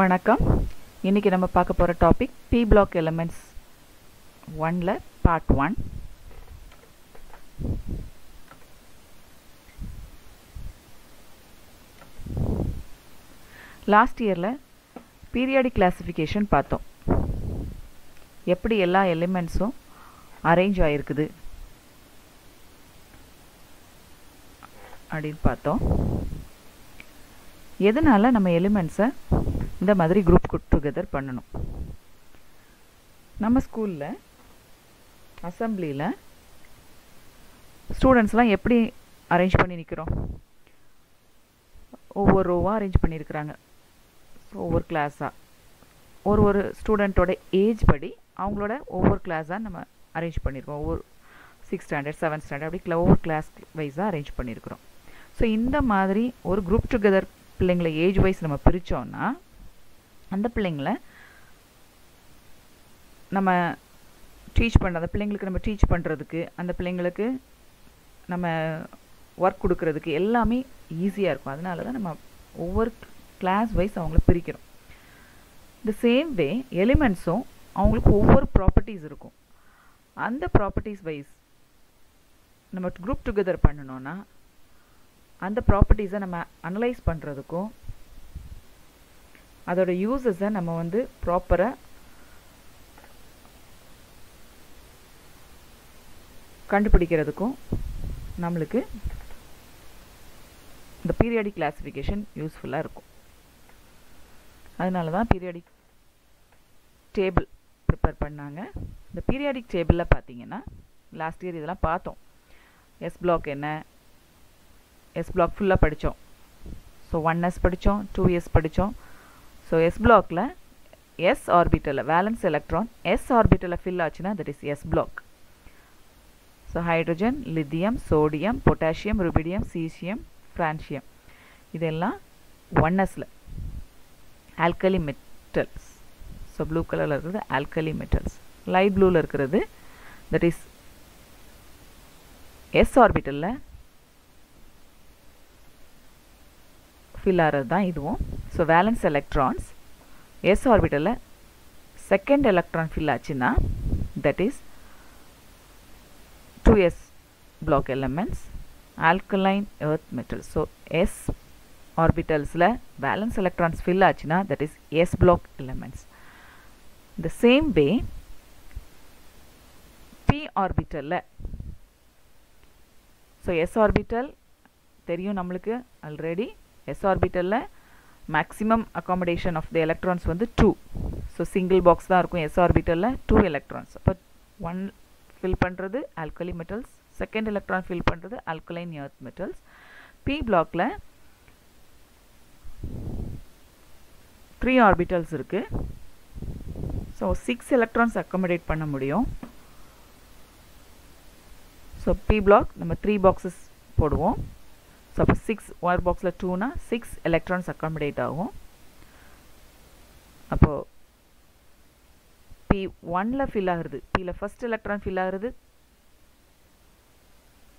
வணக்கம். இன்னைக்கு நம்ம பார்க்க போகிற டாபிக் பி பிளாக் எலிமெண்ட்ஸ் ஒனில் பார்ட் ஒன் லாஸ்ட் இயரில் பீரியாடிக் கிளாசிஃபிகேஷன் பார்த்தோம். எப்படி எல்லா எலிமெண்ட்ஸும் அரேஞ்ச் ஆகிருக்குது அப்படின்னு பார்த்தோம். எதனால் நம்ம எலிமெண்ட்ஸை இந்த மாதிரி குரூப் டுகெதர் பண்ணணும். நம்ம ஸ்கூலில் அசம்பிளியில் ஸ்டூடெண்ட்ஸ்லாம் எப்படி அரேஞ்ச் பண்ணி நிற்கிறோம் ஒவ்வொரு ரோவாக அரேஞ்ச் பண்ணியிருக்கிறாங்க. ஸோ ஒவ்வொரு கிளாஸாக ஒரு ஒரு ஸ்டூடெண்ட்டோட ஏஜ் படி அவங்களோட ஒவ்வொரு கிளாஸாக நம்ம அரேஞ்ச் பண்ணியிருக்கோம். ஒவ்வொரு சிக்ஸ் ஸ்டாண்டர்ட் செவன்த் ஸ்டாண்டர்ட் அப்படி ஒவ்வொரு கிளாஸ் வைஸாக அரேஞ்ச் பண்ணியிருக்கிறோம். ஸோ இந்த மாதிரி ஒரு குரூப் டுகெதர் பிள்ளைங்களை ஏஜ் வைஸ் நம்ம பிரித்தோன்னா அந்த பிள்ளைங்கள நம்ம டீச் பண்ண அந்த பிள்ளைங்களுக்கு நம்ம டீச் பண்ணுறதுக்கு அந்த பிள்ளைங்களுக்கு நம்ம ஒர்க் கொடுக்கறதுக்கு எல்லாமே ஈஸியாக இருக்கும். அதனால தான் நம்ம ஒவ்வொரு கிளாஸ் வைஸ் அவங்கள பிரிக்கிறோம். இந்த சேம் வே எலிமெண்ட்ஸும் அவங்களுக்கு ஒவ்வொரு ப்ராப்பர்ட்டிஸ் இருக்கும். அந்த ப்ராப்பர்ட்டிஸ் வைஸ் நம்ம குரூப் டுகெதர் பண்ணணும்னா அந்த ப்ராப்பர்ட்டிஸை நம்ம அனலைஸ் பண்ணுறதுக்கும் அதோட யூசஸை நம்ம வந்து ப்ராப்பராக கண்டுபிடிக்கிறதுக்கும் நம்மளுக்கு இந்த பீரியாடிக் கிளாஸிஃபிகேஷன் யூஸ்ஃபுல்லாக இருக்கும். அதனால தான் பீரியாடிக் டேபிள் ப்ரிப்பேர் பண்ணாங்க. இந்த பீரியாடிக் டேபிளில் பார்த்தீங்கன்னா லாஸ்ட் இயர் இதெல்லாம் பார்த்தோம். எஸ் பிளாக் என்ன? எஸ் பிளாக் ஃபுல்லாக படித்தோம் ஸோ ஒன் எஸ் படித்தோம் டூ இயர்ஸ் படித்தோம் ஸோ எஸ் பிளாக்கில் எஸ் ஆர்பிட்டலில் வேலன்ஸ் எலக்ட்ரான் எஸ் ஆர்பிட்டலில் ஃபில் ஆச்சுன்னா that is S block so hydrogen lithium sodium potassium rubidium caesium francium இதெல்லாம் ஒன்னஸில் ஆல்கலி மெட்டல்ஸ் ஸோ ப்ளூ கலரில் இருக்கிறது ஆல்கலி மெட்டல்ஸ் லைட் ப்ளூவில் இருக்கிறது தட் இஸ் எஸ் ஆர்பிட்டலில் ஃபில் ஆகிறது தான் இதுவும். ஸோ வேலன்ஸ் எலக்ட்ரான்ஸ் எஸ் ஆர்பிட்டலில் செகண்ட் எலக்ட்ரான் ஃபில் ஆச்சுன்னா that is two S block elements alkaline earth metal so S ஆர்பிட்டல்ஸில் valence electrons fill ஆச்சுன்னா that is S block elements இந்த சேம் வே பி ஆர்பிட்டலில் so S orbital தெரியும் நம்மளுக்கு already S ஆர்பிட்டலில் maximum accommodation of the electrons வந்து two so single box தான் இருக்கும் S ஆர்பிட்டலில் two electrons அப்போ ஒன் ஃபில் பண்ணுறது alkali metals second electron fill பண்ணுறது ஆல்கலைன் எர்த் மெட்டல்ஸ் பி பிளாக்ல த்ரீ ஆர்பிட்டல்ஸ் இருக்குது ஸோ சிக்ஸ் எலக்ட்ரான்ஸ் அக்காமடேட் பண்ண முடியும். ஸோ பி பிளாக் நம்ம த்ரீ பாக்ஸஸ் போடுவோம். சப்போஸ் சிக்ஸ் ஒயர் பாக்ஸில் டூனா சிக்ஸ் எலக்ட்ரான்ஸ் அக்காமடேட் ஆகும். அப்போது பி ஒனில் ஃபில் ஆகுறது. பியில் ஃபஸ்ட் எலக்ட்ரான் ஃபில் ஆகுறது.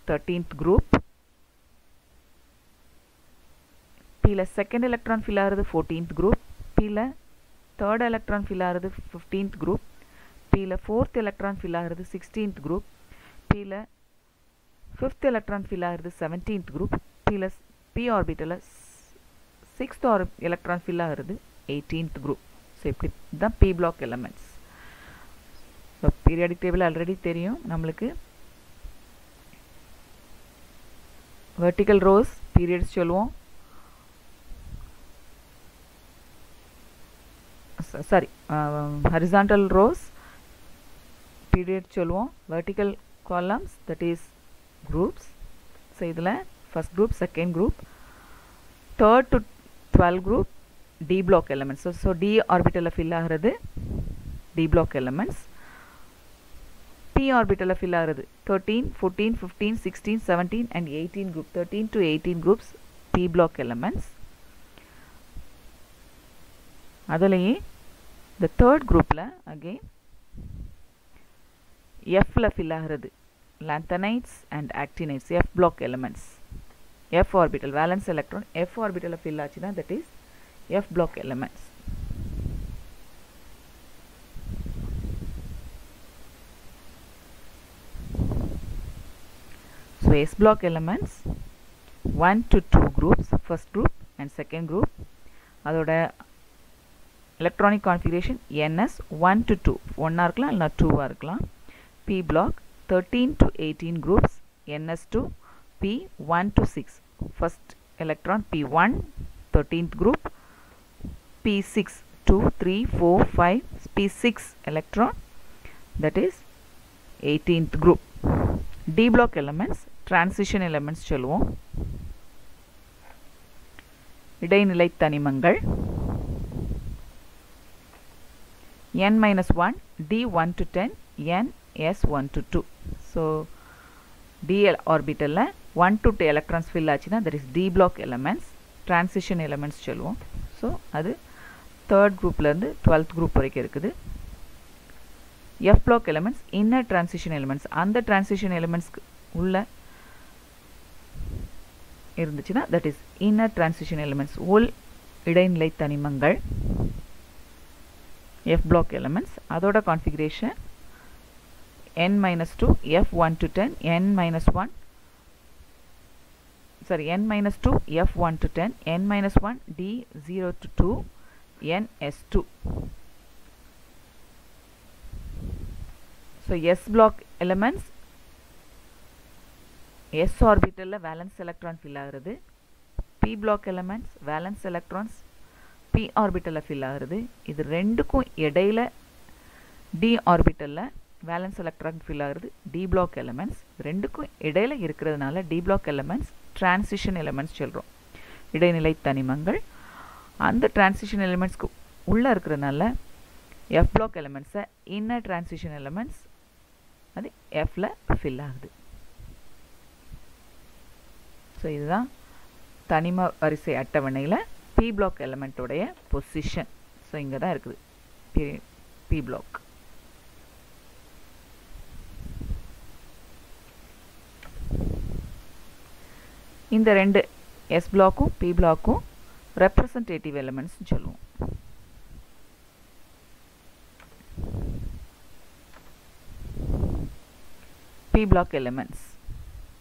தேர்ட்டீன்த் குரூப் பியில் செகண்ட் எலக்ட்ரான் ஃபில் ஆகுறது ஃபோர்டீன்த் குரூப் பியில் தேர்ட் எலக்ட்ரான் ஃபில் ஆகுறது ஃபிஃப்டீன்த் குரூப் பியில் ஃபோர்த் எலக்ட்ரான் ஃபில் ஆகுறது சிக்ஸ்டீன்த் குரூப் பியில் ஃபிஃப்த் எலக்ட்ரான் ஃபில் ஆகுறது செவன்டீன்த் குரூப் பியில் பி ஆர்பிட்டலில் சிக்ஸ்த் ஆர் எலக்ட்ரான் ஃபில் ஆகுறது எயிட்டீன்த் குரூப் ஸோ இப்படி தான் P block elements so periodic table already தெரியும் நம்மளுக்கு. வெர்டிக்கல் ரோஸ் பீரியட்ஸ் சொல்லுவோம். சாரி ஹரிசாண்டல் ரோஸ் பீரியட் சொல்லுவோம். Vertical columns that is groups so இதில் first group second group third to twelve group D block elements so so D ஆர்பிட்டலில் fill ஆகிறது D block elements B ஆர்பிட்டலில் fill ஆகிறது thirteen fourteen fifteen sixteen seventeen and eighteen group thirteen to eighteen groups P block elements அதுலேயே இந்த third குரூப்பில் again எஃப்பில் fill ஆகிறது lanthanides and actinides F block elements f orbital valence electron f orbital fill ஆச்சுனா that is f block elements so s block elements 1 to 2 groups first group and second group அதோட electronic configuration ns 1 to 2 1 இருக்கலாம் இல்லை 2 இருக்கலாம் p block 13 to 18 groups ns 2 P1 to 6. First electron P1, 13th group, P6, 2, 3, 4, 5, P6 electron that is 18th group. D block elements, transition elements சொல்லுவோம் இடைநிலை தனிமங்கள் n minus 1 d1 to 10 n s1 to 2 so d orbital one to two electrons fill ஆச்சுன்னா that is D block elements transition elements சொல்லுவோம். So அது third குரூப்லேருந்து twelfth group வரைக்கும் இருக்குது. F block elements inner transition elements அந்த transition எலமெண்ட்ஸ்க்கு உள்ள இருந்துச்சுன்னா that is inner transition elements உள் இடைநிலை தனிமங்கள் எஃப் பிளாக் எலிமெண்ட்ஸ் அதோட configuration N minus two F one to ten N minus one sorry n minus 2 f 1 to 10 n minus 1 d 0 to 2 n s2 so s block elements s orbital valence electron fill ஆகுறது p block elements valence electrons p orbital fill ஆகுறது இது ரெண்டுக்கும் இடையில d orbital valence electron fill ஆகுறது D block elements ரெண்டுக்கும் இடையில இருக்கிறதுனால D block elements transition elements சொல்கிறோம் இடைநிலை தனிமங்கள். அந்த டிரான்சிஷன் எலிமெண்ட்ஸ்க்கு உள்ளே இருக்கிறதுனால எஃப் பிளாக் எலிமெண்ட்ஸை இன்னர் டிரான்சிஷன் எலிமெண்ட்ஸ் அது எஃப்பில் ஃபில் ஆகுது. ஸோ இதுதான் தனிம வரிசை அட்டவணையில் பி பிளாக் எலிமெண்ட்டோடைய பொசிஷன் ஸோ இங்கே தான் இருக்குது. பி பி பிளாக் இந்த ரெண்டு எஸ் பிளாக்கும் பி பிளாக்கும் ரெப்ரசன்டேட்டிவ் எலிமெண்ட்ஸ்னு சொல்லுவோம். பி பிளாக் எலிமெண்ட்ஸ்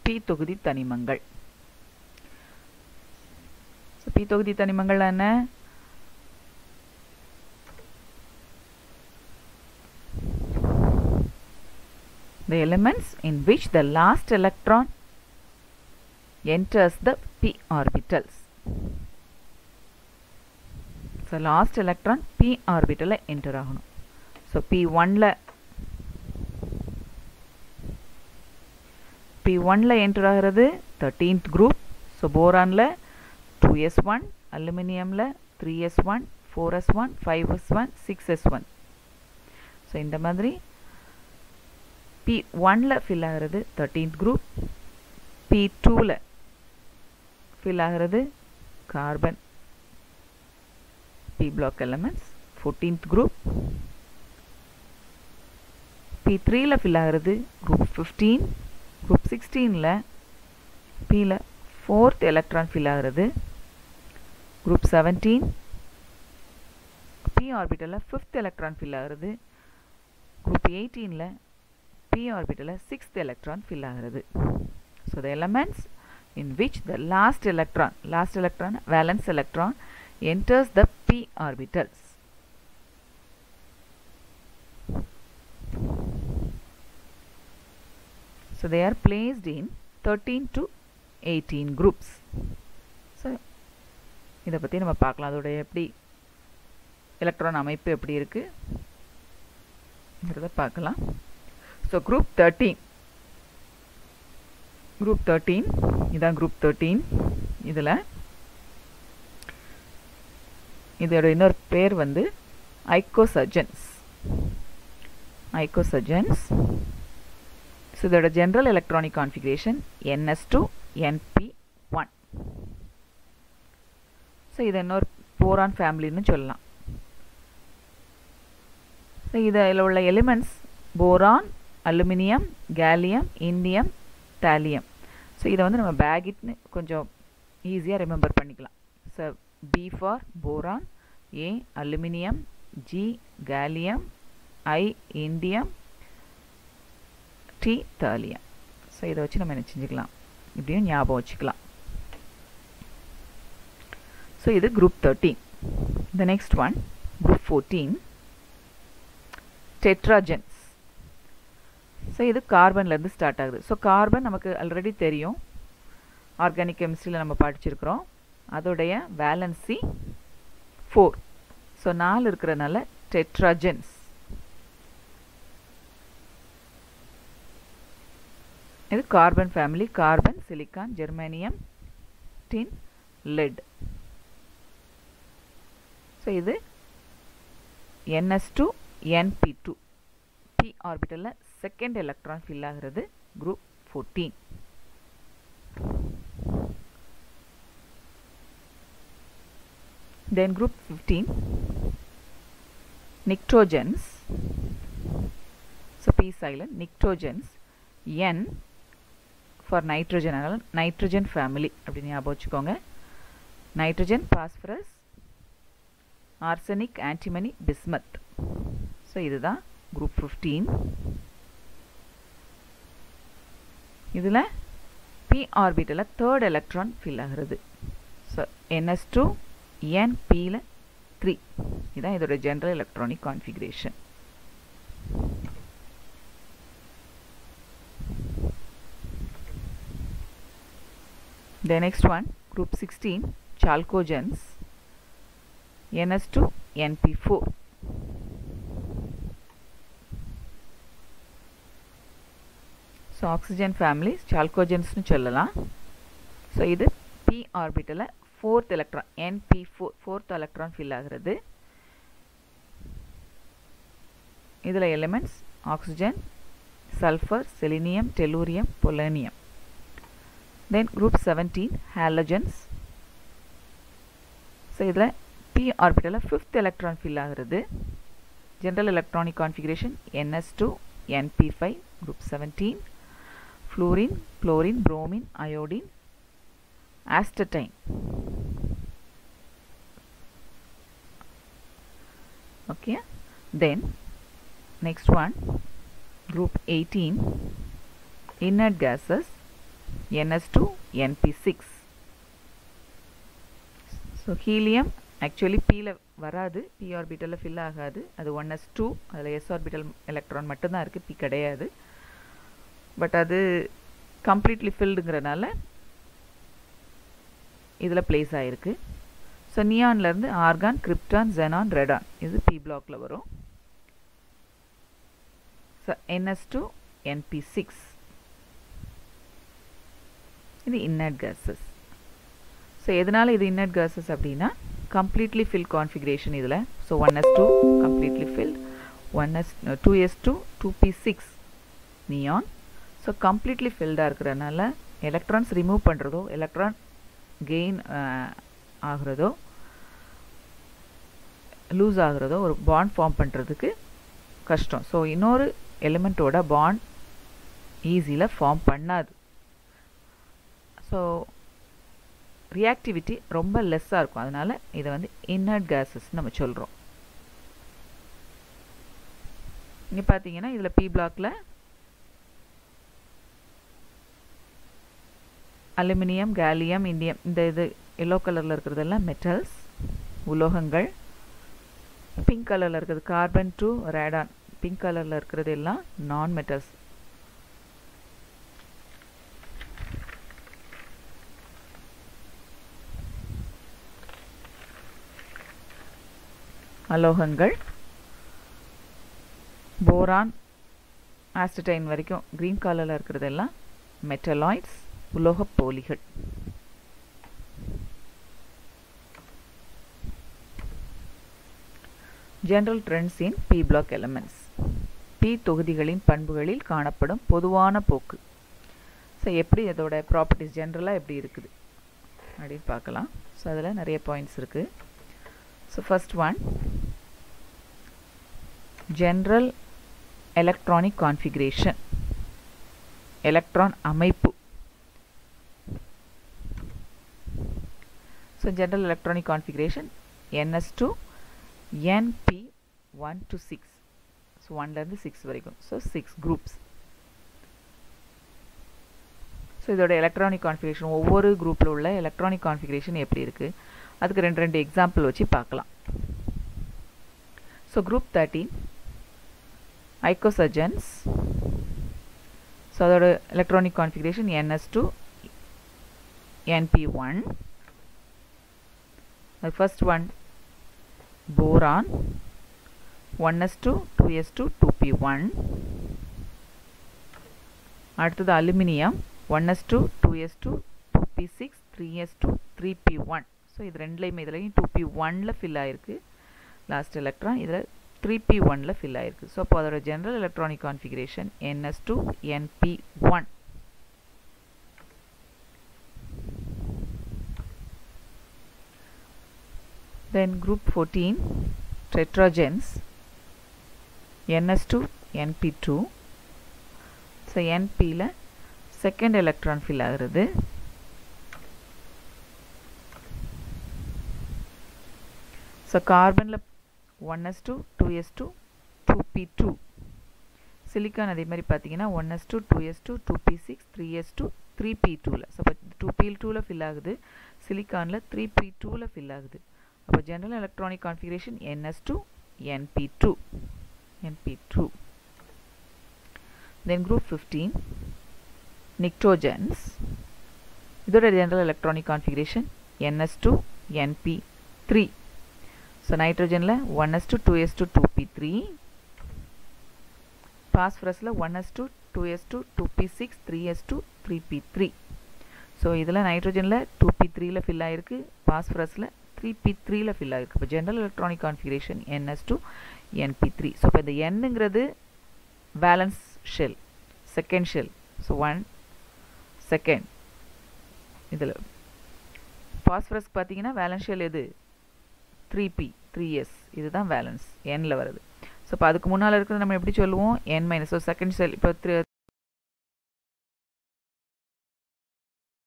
பி தொகுதி தனிமங்கள். பி தொகுதி தனிமங்கள் என்ன? The elements in which the last electron enters the p orbitals so last electron p orbital enter ஆகணும் so p1 ல p1 ல enter ஆகிறது 13th group so boron ல 2s1 aluminum ல 3s1 4s1 5s1 6s1 so இந்த மாதிரி P1ல fill ஆகிறது 13th group P2ல ஃபில் ஆகிறது carbon P p block fourteenth group P p3ல fill ஆகிறது குரூப் 15 குரூப் 16ல pல ஃபோர்த் எலக்ட்ரான் ஃபில் ஆகிறது குரூப் செவன்டீன் p ஆர்பிட்டலில் 5th எலக்ட்ரான் ஃபில் ஆகிறது குரூப் எயிட்டீனில் p ஆர்பிட்டலில் 6th எலக்ட்ரான் ஃபில் ஆகிறது so the elements in which the last electron last electron valence electron enters the p orbitals so they are placed in 13 to 18 groups so இதை பற்றி நம்ம பார்க்கலாம் அதோட எப்படி எலக்ட்ரான் அமைப்பு எப்படி இருக்குங்கிறத பார்க்கலாம் so group thirteen group thirteen இதான் குரூப் தேர்ட்டீன் இதில் இதோட இன்னொரு பேர் வந்து ஐக்கோசர்ஜன்ஸ் ஐக்கோசர்ஜன்ஸ் ஸோ இதோட general electronic configuration NS two NP one so இது இன்னொரு போரான் ஃபேமிலின்னு சொல்லலாம். ஸோ இதில் உள்ள elements boron aluminium gallium indium thallium so இதை வந்து நம்ம பேகிட்னு கொஞ்சம் ஈஸியாக ரிமெம்பர் பண்ணிக்கலாம். So B for boron A aluminium G gallium I indium T thallium so இதை வச்சு நம்ம என்ன செஞ்சுக்கலாம்? இப்படியும் ஞாபகம் வச்சுக்கலாம். ஸோ இது group thirteen the next one group fourteen tetragens so இது கார்பன்லேருந்து ஸ்டார்ட் ஆகுது. ஸோ கார்பன் நமக்கு ஆல்ரெடி தெரியும். ஆர்கானிக் கெமிஸ்ட்ரியில் நம்ம படிச்சிருக்கிறோம். அதோடைய வேலன்சி ஃபோர் ஸோ நாலு இருக்கிறனால டெட்ராஜென்ஸ் இது carbon family carbon silicon germanium tin lead so இது NS two NP two P ஆர்பிட்டலில் second electron fill ஆகிறது group fourteen then group 15 nitrogens so p silent nitrogens n for nitrogen அதனால nitrogen family அப்படின்னு ஞாபகம் வச்சுக்கோங்க nitrogen phosphorus arsenic antimony bismuth so இதுதான் group 15 இதில் B ஆர்பிட்டலில் third electron fill ஆகிறது. So NS two என் பியில் த்ரீ இதுதான் இதோட general electronic configuration The next one, group 16, chalcogens, NS2, NP4. Oxygen families சால்கோஜென்ஸ்னு சொல்லலாம். ஸோ இது B ஆர்பிட்டலில் fourth electron NP four fourth electron fill ஆகிறது. இதில் elements oxygen sulphur selenium tellurium polonium then group seventeen halogens so இதில் B ஆர்பிட்டலில் fifth electron fill ஆகிறது. General electronic configuration NS two NP five group seventeen fluorine, chlorine, bromine, iodine, astatine. Okay, then next one, group 18, inert gases, NS2, NP6. So helium actually Pல வராது P ஆர்பிட்டலில் fill ஆகாது அது one S two அதில் S orbital electron மட்டும்தான் இருக்குது P கிடையாது but அது கம்ப்ளீட்லி ஃபில்டுங்கிறனால இதில் பிளேஸ் ஆகிருக்கு ஸோ நியான்லேருந்து ஆர்கான் கிரிப்டான் ஜெனான் ரெடான் இது பி பிளாக்ல வரும். So NS two NP six இது இன்னட் கேஸஸ் ஸோ எதனால் இது இன்னட் கேஸஸ் அப்படின்னா கம்ப்ளீட்லி ஃபில் கான்ஃபிகரேஷன் இதில். So one S two completely filled one S two S two two P six neon so completely ஃபில்டாக இருக்கிறனால electrons remove பண்ணுறதோ electron gain ஆகிறதோ lose ஆகிறதோ ஒரு பாண்ட் ஃபார்ம் பண்ணுறதுக்கு கஷ்டம். ஸோ இன்னொரு எலிமெண்ட்டோட பாண்ட் ஈஸியில் ஃபார்ம் பண்ணாது. ஸோ ரியாக்டிவிட்டி ரொம்ப லெஸ்ஸாக இருக்கும். அதனால் இதை வந்து இன்னர்ட் கேஸஸ் நம்ம சொல்கிறோம் இங்கே பார்த்தீங்கன்னா இதில் பி பிளாக்ல அலுமினியம் கேலியம் இண்டியம் இந்த இது எல்லோ கலரில் இருக்கிறதெல்லாம் மெட்டல்ஸ் உலோகங்கள். பிங்க் கலரில் இருக்கிறது கார்பன் டு ரேடான் பிங்க் கலரில் இருக்கிறது எல்லாம் நான் மெட்டல்ஸ் அலோகங்கள். போரான் ஆஸ்டடைன் வரைக்கும். க்ரீன் கலரில் இருக்கிறதெல்லாம் மெட்டலாய்ட்ஸ் உலோகப் போலிகள் general trends in P block elements P தொகுதிகளின் பண்புகளில் காணப்படும் பொதுவான போக்கு. ஸோ எப்படி அதோட ப்ராப்பர்ட்டிஸ் ஜென்ரலாக எப்படி இருக்குது? அப்படின்னு பார்க்கலாம். ஸோ அதில் நிறைய பாயிண்ட்ஸ் இருக்குது so first one general electronic configuration electron அமைப்பு. So general electronic configuration NS2 NP1 to 6 so ஒன்லேருந்து சிக்ஸ் வரைக்கும். ஸோ சிக்ஸ் குரூப்ஸ் ஸோ இதோட எலக்ட்ரானிக் கான்ஃபிகரேஷன் ஒவ்வொரு குரூப்பில் உள்ள எலக்ட்ரானிக் கான்ஃபிகரேஷன் எப்படி இருக்குது அதுக்கு ரெண்டு ரெண்டு எக்ஸாம்பிள் வச்சு பார்க்கலாம். So group thirteen icosagens so அதோட electronic configuration NS two NP one அது first one boron one S two two S two two P one அடுத்தது aluminium. One S two two S two two P six three S two three P one so இது ரெண்டுலேயுமே இதுலேயும் two B ஒனில் fill ஆகிருக்கு last electron இதில் three B ஒனில் fill ஆகிருக்கு so அப்போ அதோட general electronic configuration NS two NP one then group 14 tetragens ns2 np2 fill np ல second electron fill ஆகுறது. So carbon ல 1s2 2s2 2p2 சிலிக்கான் அதே மாதிரி பார்த்தீங்கன்னா one s two two s two two p six three s two three p டூவில் so two p டூவில் fill ஆகுது. சிலிக்கானில் த்ரீ பி டூவில் ஃபில் ஆகுது. அப்போ general electronic configuration n s two np2 np2 then group 15 nictogens இதோட general electronic configuration ns2 np3 so nitrogenல 1s2 2s2 2p3 phosphorusல 1s2 2s2 2p6 3s2 3p3 so இதில் nitrogenல 2p3ல fill ஆயிருக்கு phosphorusல பி3ல ஃபில் ஆகிருக்கு இப்போ general electronic configuration n s two so இப்போ இந்த என்னுங்கிறது valence shell second shell so one second இதில் phosphorus பார்த்தீங்கன்னா வேலன்ஸ் ஷெல் எது? த்ரீ பி த்ரீ எஸ் இதுதான் வேலன்ஸ் எனில் வருது ஸோ இப்போ அதுக்கு முன்னால் இருக்கிறது நம்ம எப்படி சொல்லுவோம்? N minus so second shell இப்போ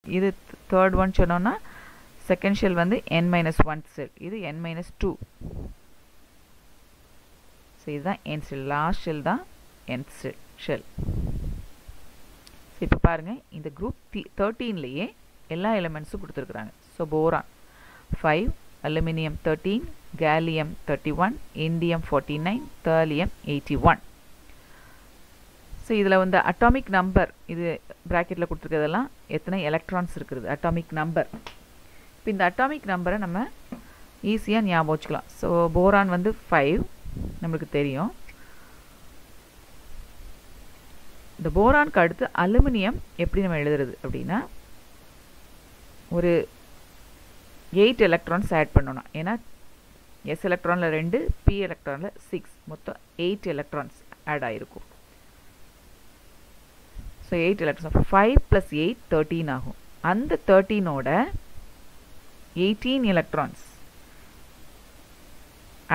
இது தேர்ட் ஒன் சொன்னோன்னா செகண்ட் ஷெல் வந்து என் மைனஸ் ஒன் செல் இது என் மைனஸ் டூ ஸோ இதுதான் என் செல் லாஸ்ட் ஷெல் தான் என் செல் ஷெல் ஸோ இப்போ பாருங்கள் இந்த குரூப் தி தேர்ட்டீன்லேயே எல்லா எலிமெண்ட்ஸும் கொடுத்துருக்குறாங்க. So boron five aluminium thirteen gallium thirty one indium forty nine thallium eighty one so இதில் வந்து அட்டாமிக் நம்பர் இது ப்ராக்கெட்டில் கொடுத்துருக்கிறதெல்லாம் எத்தனை எலக்ட்ரான்ஸ் இருக்குது? அட்டாமிக் நம்பர் இப்போ இந்த அட்டாமிக் நம்பரை நம்ம ஈஸியாக ஞாபகம் வச்சுக்கலாம். ஸோ போரான் வந்து ஃபைவ் நம்மளுக்கு தெரியும். இந்த போரானுக்கு அடுத்து அலுமினியம் எப்படி நம்ம எழுதுறது அப்படின்னா ஒரு எயிட் எலக்ட்ரான்ஸ் ஆட் பண்ணணும். ஏன்னா எஸ் எலக்ட்ரானில் ரெண்டு பி எலக்ட்ரானில் சிக்ஸ் மொத்தம் எயிட் எலக்ட்ரான்ஸ் ஆட் ஆகிருக்கும் so eight electrons five plus eight thirteen ஆகும். அந்த தேர்ட்டீனோட எயிட்டீன் எலக்ட்ரான்ஸ்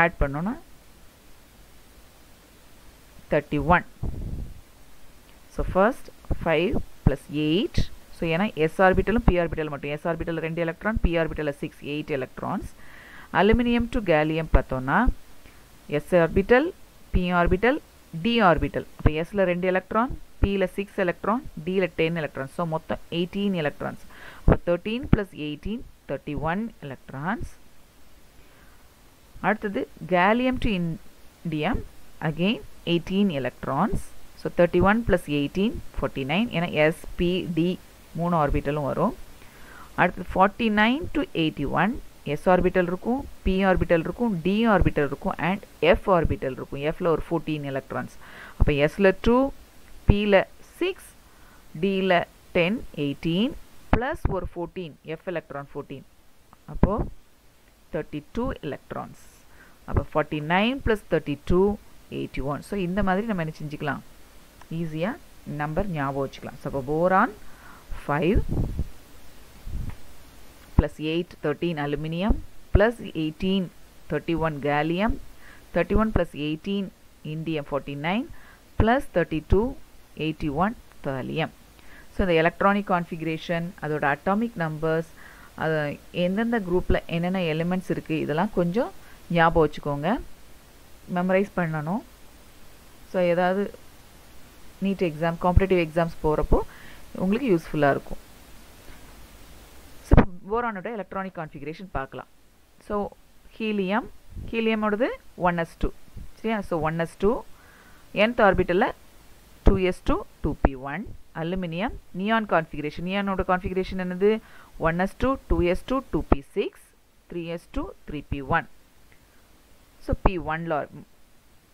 ஆட் பண்ணோன்னா thirty one so first five plus eight so ஏன்னா எஸ் ஆர்பிட்டலும் பி ஆர்பிட்டல் மட்டும். எஸ் ஆர்பிட்டல் ரெண்டு electron B ஆர்பிட்டலில் six eight electrons aluminium to gallium பார்த்தோன்னா s orbital p orbital d orbital அப்போ எஸ்ஸில் ரெண்டு எலக்ட்ரான் பியில் சிக்ஸ் எலக்ட்ரான் டியில் டென் எலக்ட்ரான்ஸ் ஸோ மொத்தம் எயிட்டீன் எலக்ட்ரான்ஸ் அப்போ thirteen plus eighteen thirty one electrons அடுத்தது gallium to indium again eighteen electrons so thirty one plus eighteen forty nine ஏன்னா SPD மூணு ஆர்பிட்டலும் வரும். அடுத்தது forty nine to eighty one S orbital இருக்கும் B orbital இருக்கும் D orbital இருக்கும் and F orbital இருக்கும். எஃப்ல ஒரு ஃபோர்டீன் எலக்ட்ரான்ஸ் அப்போ எஸ்ல டூ பியில் சிக்ஸ் டியில் டென் எயிட்டீன் ப்ளஸ் ஒரு ஃபோர்டீன் எஃப் எலக்ட்ரான் ஃபோர்டீன் அப்போது தேர்ட்டி டூ எலக்ட்ரான்ஸ் அப்போ forty nine plus thirty two eighty one so இந்த மாதிரி நம்ம என்ன செஞ்சுக்கலாம்? ஈஸியாக நம்பர் ஞாபகம் வச்சுக்கலாம். ஸோ அப்போ boron five plus eight thirteen aluminium plus eighteen thirty one gallium thirty one plus eighteen indium forty nine plus thirty two eighty one thallium so இந்த எலக்ட்ரானிக் கான்ஃபிகரேஷன் அதோட அட்டாமிக் நம்பர்ஸ் அது எந்தெந்த குரூப்பில் என்னென்ன elements இருக்குது இதெல்லாம் கொஞ்சம் ஞாபகம் வச்சுக்கோங்க. மெமரைஸ் பண்ணணும். ஸோ ஏதாவது நீட் எக்ஸாம் காம்படேட்டிவ் எக்ஸாம்ஸ் போகிறப்போ உங்களுக்கு யூஸ்ஃபுல்லாக இருக்கும். ஸோ போரானோட எலக்ட்ரானிக் கான்ஃபிகரேஷன் பார்க்கலாம். ஸோ ஹீலியம் ஹீலியமோடது ஒன் எஸ் டூ சரியா? So one s two n ஆர்பிட்டலில் two s two two p one aluminium neon configuration நியானோட configuration என்னது? One s two two s two two p six three s two three p one so p ஒன்ல